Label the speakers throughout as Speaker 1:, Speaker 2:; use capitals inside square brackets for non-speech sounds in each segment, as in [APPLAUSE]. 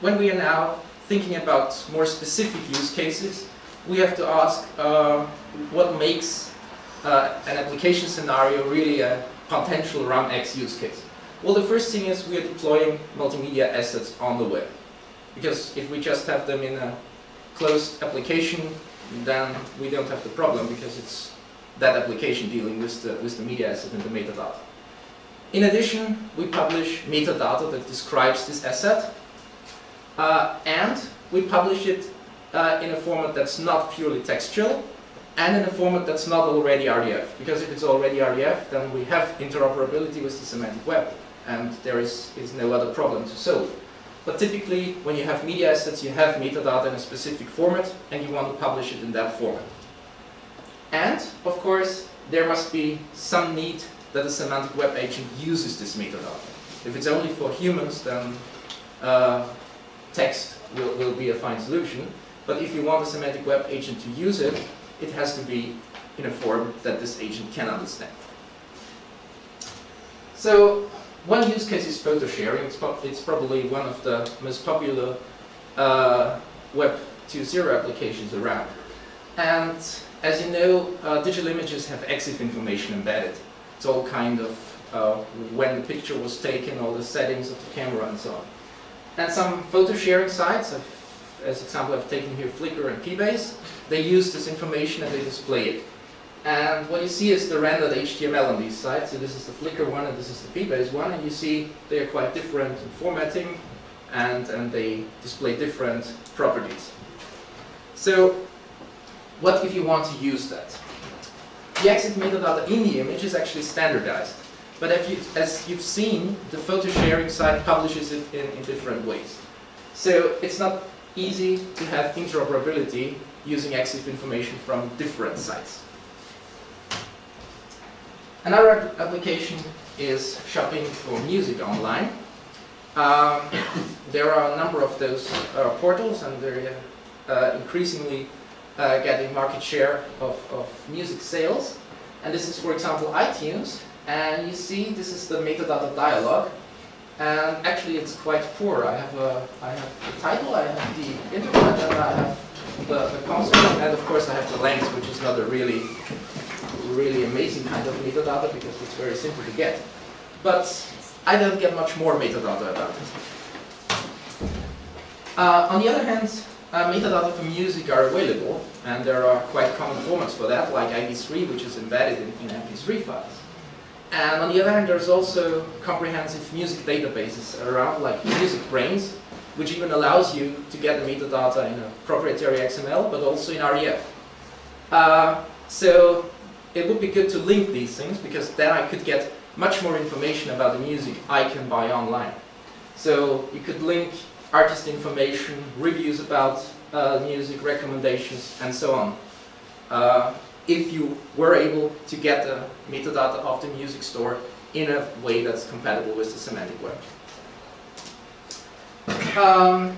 Speaker 1: when we are now thinking about more specific use cases, we have to ask uh, what makes uh, an application scenario really a potential ramm.x use case. Well, the first thing is we are deploying multimedia assets on the web. Because if we just have them in a closed application, then we don't have the problem because it's that application dealing with the, with the media asset and the metadata. In addition, we publish metadata that describes this asset uh, and we publish it uh, in a format that's not purely textual and in a format that's not already RDF. Because if it's already RDF, then we have interoperability with the semantic web and there is, is no other problem to solve. But typically, when you have media assets, you have metadata in a specific format and you want to publish it in that format. And, of course, there must be some need that a semantic web agent uses this metadata. If it's only for humans, then uh, text will, will be a fine solution. But if you want a semantic web agent to use it, it has to be in a form that this agent can understand. So one use case is photo sharing. It's, it's probably one of the most popular uh, Web 2.0 applications around. And as you know, uh, digital images have EXIF information embedded. It's all kind of uh, when the picture was taken, all the settings of the camera and so on. And some photo sharing sites, I've, as example I've taken here Flickr and Keybase, they use this information and they display it. And what you see is the rendered HTML on these sites. So this is the Flickr one and this is the Keybase one. And you see they are quite different in formatting and, and they display different properties. So what if you want to use that? The EXIF metadata in the image is actually standardized. But you, as you've seen, the photo sharing site publishes it in, in different ways. So it's not easy to have interoperability using EXIF information from different sites. Another application is shopping for music online. Um, [COUGHS] there are a number of those uh, portals and they're uh, increasingly uh, getting market share of, of music sales. And this is, for example, iTunes. And you see, this is the metadata dialog. And actually, it's quite poor. I have, a, I have the title, I have the internet, and I have the, the concert, and of course I have the length, which is not a really, really amazing kind of metadata because it's very simple to get. But I don't get much more metadata about it. Uh, on the other hand, uh, metadata for music are available, and there are quite common formats for that, like ID3, which is embedded in, in MP3 files. And on the other hand, there's also comprehensive music databases around, like MusicBrainz, which even allows you to get the metadata in a proprietary XML, but also in RDF. Uh, so it would be good to link these things, because then I could get much more information about the music I can buy online. So you could link artist information, reviews about uh, music, recommendations, and so on. Uh, if you were able to get the metadata of the music store in a way that's compatible with the semantic web. Um,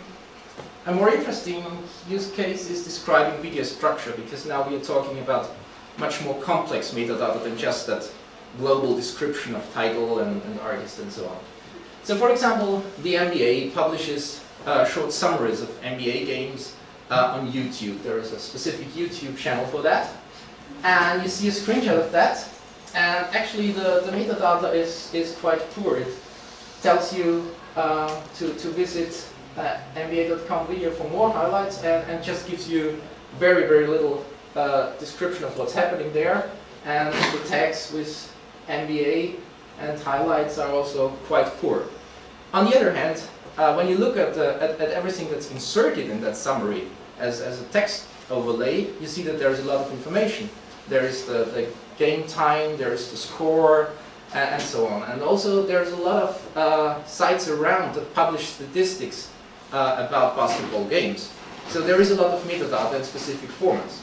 Speaker 1: a more interesting use case is describing video structure because now we are talking about much more complex metadata than just that global description of title and, and artist and so on. So for example, the NBA publishes uh, short summaries of NBA games uh, on YouTube. There is a specific YouTube channel for that. And you see a screenshot of that. And actually the, the metadata is, is quite poor. It tells you uh, to, to visit uh, NBA.com video for more highlights and, and just gives you very, very little uh, description of what's happening there. And the tags with NBA and highlights are also quite poor. On the other hand, uh, when you look at, at, at, everything that's inserted in that summary as, as a text overlay, you see that there's a lot of information. There is the, the game time, there's the score, and, and, so on. And also there's a lot of uh, sites around that publish statistics uh, about basketball games. So there is a lot of metadata in specific formats.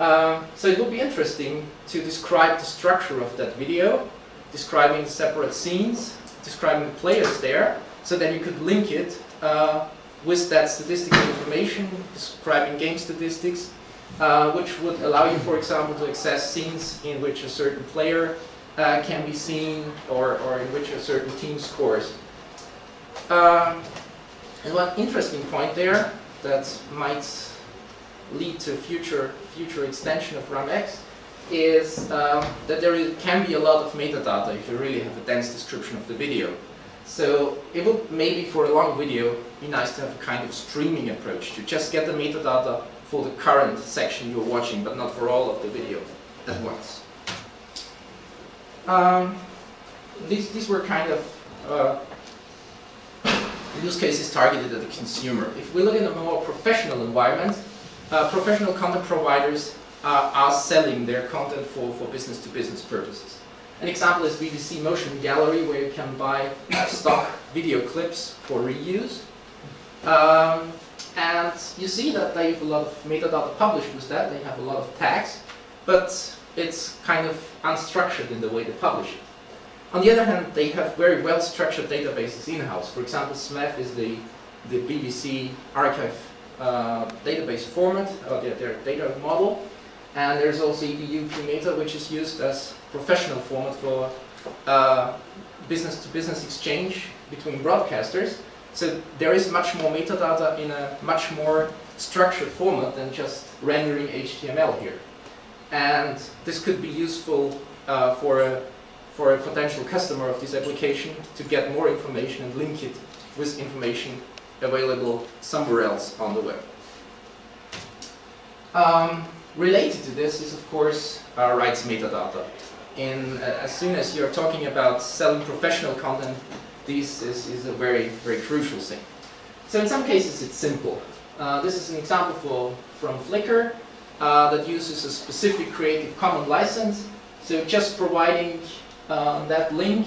Speaker 1: Um, so it would be interesting to describe the structure of that video, describing separate scenes, describing the players there, so that you could link it uh, with that statistical information, describing game statistics, uh, which would allow you, for example, to access scenes in which a certain player uh, can be seen or, or in which a certain team scores. Um, And one interesting point there that might lead to future future extension of ramm.x is um, that there is, can be a lot of metadata if you really have a dense description of the video. So it would maybe for a long video be nice to have a kind of streaming approach to just get the metadata for the current section you're watching, but not for all of the video at once. Um, these, these were kind of uh, use cases targeted at the consumer. If we look in a more professional environment, uh, professional content providers uh, are selling their content for, for business-to-business -business purposes. An example is BBC Motion Gallery, where you can buy stock video clips for reuse. Um, and you see that they have a lot of metadata published with that, they have a lot of tags, but it's kind of unstructured in the way they publish it. On the other hand, they have very well-structured databases in-house. For example, SMEF is the, the BBC archive uh, database format, or their, their data model. And there's also EBU Meta, which is used as professional format for business-to-business uh, -business exchange between broadcasters. So there is much more metadata in a much more structured format than just rendering HTML here. And this could be useful uh, for, a, for a potential customer of this application to get more information and link it with information available somewhere else on the web. Um, related to this is, of course, uh, rights metadata. In, uh, as soon as you're talking about selling professional content, this is, is a very, very crucial thing. So in some cases, it's simple. Uh, this is an example for, from Flickr uh, that uses a specific Creative Commons license. So just providing uh, that link,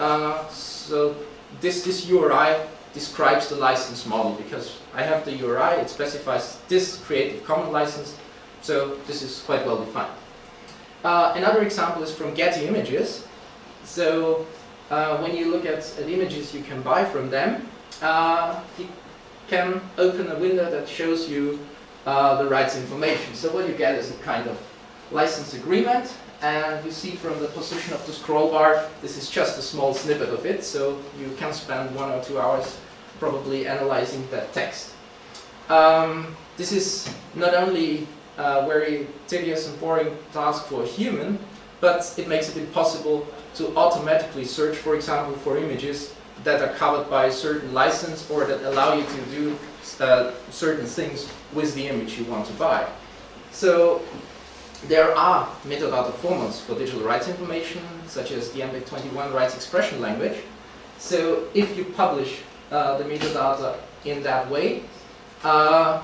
Speaker 1: uh, so this, this URI describes the license model because I have the URI, it specifies this Creative Commons license, so this is quite well defined. Uh, another example is from Getty Images. So uh, when you look at, at, images you can buy from them, uh, you can open a window that shows you uh, the rights information. So what you get is a kind of license agreement and you see from the position of the scroll bar, this is just a small snippet of it, so you can spend one or two hours probably analyzing that text. Um, this is not only a very tedious and boring task for a human, but it makes it impossible to automatically search, for example, for images that are covered by a certain license or that allow you to do uh, certain things with the image you want to buy. So there are metadata formats for digital rights information, such as the MPEG 21 rights expression language. So if you publish uh, the metadata in that way, uh,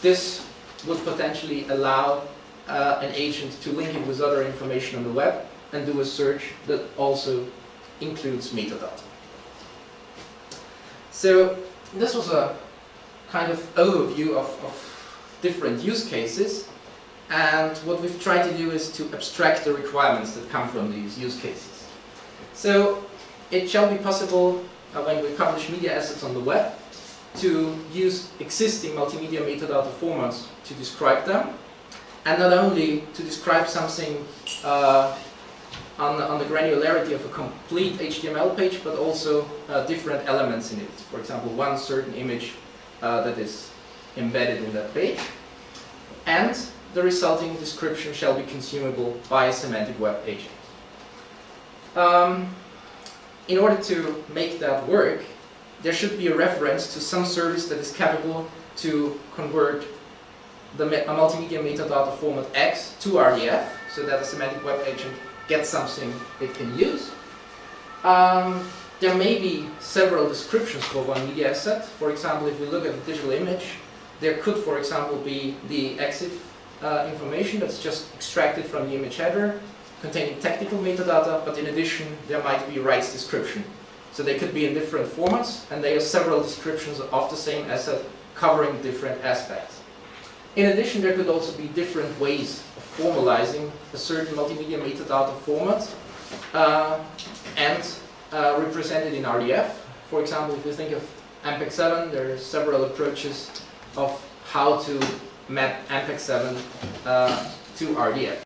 Speaker 1: this would potentially allow uh, an agent to link it with other information on the web and do a search that also includes metadata. So this was a kind of overview of, of different use cases. And what we've tried to do is to abstract the requirements that come from these use cases. So it shall be possible uh, when we publish media assets on the web to use existing multimedia metadata formats to describe them. And not only to describe something uh, on, the, on the granularity of a complete HTML page, but also uh, different elements in it. For example, one certain image uh, that is embedded in that page. And the resulting description shall be consumable by a semantic web agent. Um, in order to make that work, there should be a reference to some service that is capable to convert the a multimedia metadata format X to RDF, so that a semantic web agent gets something it can use. Um, there may be several descriptions for one media asset. For example, if we look at the digital image, there could, for example, be the EXIF uh, information that's just extracted from the image header, containing technical metadata, but in addition, there might be rights description. So they could be in different formats, and there are several descriptions of the same asset covering different aspects. In addition, there could also be different ways of formalizing a certain multimedia metadata format uh, and uh, represented in RDF. For example, if you think of MPEG 7, there are several approaches of how to map MPEG 7 uh, to RDF.